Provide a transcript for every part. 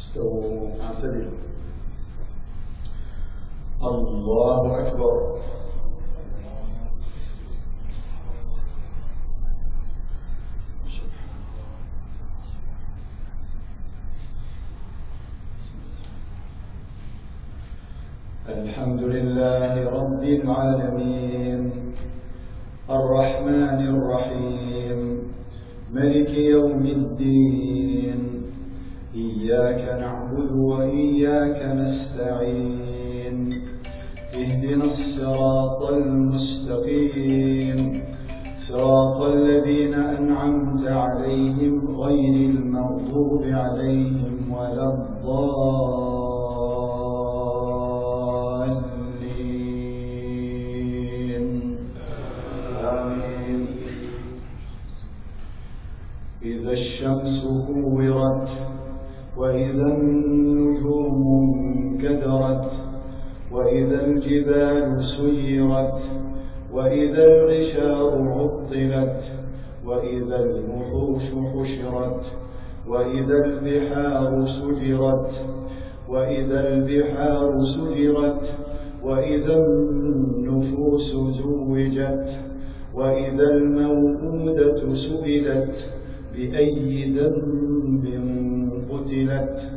استووا اعتدلوا الله أكبر. الحمد لله رب العالمين. الرحمن الرحيم. ملك يوم الدين. إياك نعبد وإياك نستعين اهدنا الصراط المستقيم. صراط الذين أنعمت عليهم غير المغضوب عليهم ولا الضالين. آمين. إذا الشمس كورت وإذا النجوم انكدرت وإذا الجبال سيرت وإذا العشار عطلت وإذا الوحوش حشرت وإذا البحار سجرت وإذا البحار سجرت وإذا النفوس زوجت وإذا الموءودة سئلت. بأي ذنب قتلت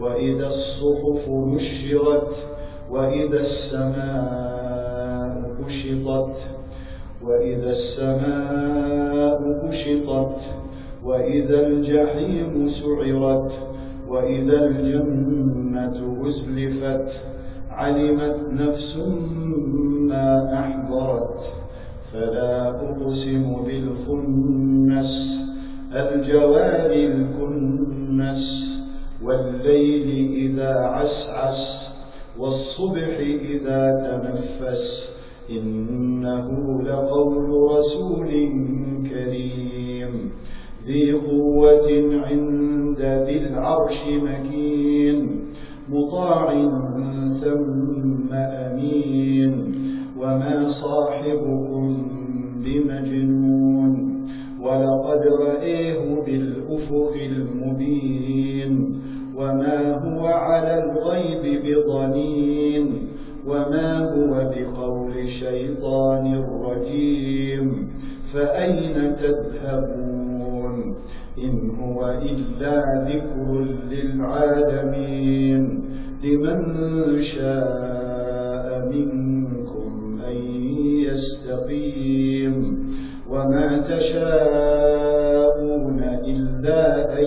وإذا الصحف نشرت وإذا السماء كشطت وإذا السماء كشطت وإذا الجحيم سعرت وإذا الجنة أزلفت علمت نفس ما أحضرت فلا أقسم بالخنس. الجوار الكنس والليل إذا عسعس والصبح إذا تنفس إنه لقول رسول كريم ذي قوة عند ذي العرش مكين مطاع ثم أمين وما صاحبكم بمجنون ولقد رأيه بالأفق المبين وما هو على الغيب بضنين وما هو بقول شيطان رجيم فأين تذهبون إن هو إلا ذكر للعالمين لمن شاء منكم أن يستقيم وما تشاءون إلا أن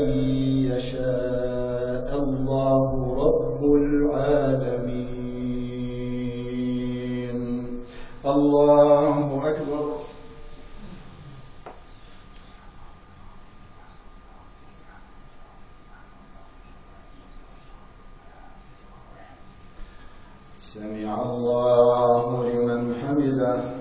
يشاء الله رب العالمين. الله أكبر. سمع الله لمن حمده.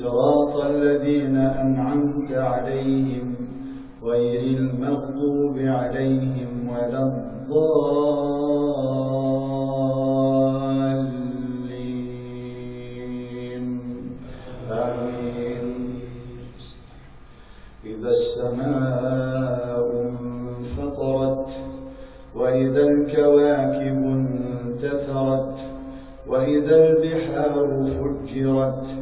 صراط الذين أنعمت عليهم غير المغضوب عليهم ولا الضالين. آمين. إذا السماء انفطرت وإذا الكواكب انتثرت وإذا البحار فجرت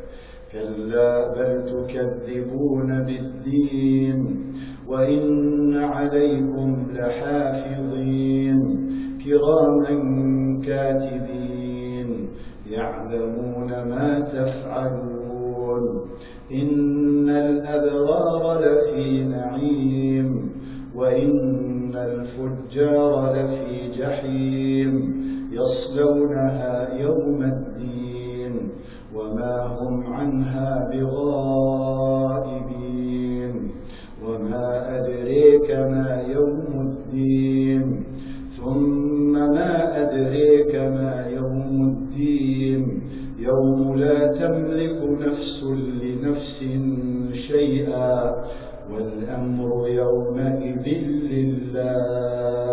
كلا بل تكذبون بالدين وإن عليكم لحافظين كراما كاتبين يعلمون ما تفعلون إن الأبرار لفي نعيم وإن الفجار لفي جحيم يصلونها يوم الدين وما هم عنها بغائبين. وما أدريك ما يوم الدين. ثم ما أدريك ما يوم الدين. يوم لا تملك نفس لنفس شيئا. والأمر يومئذ لله.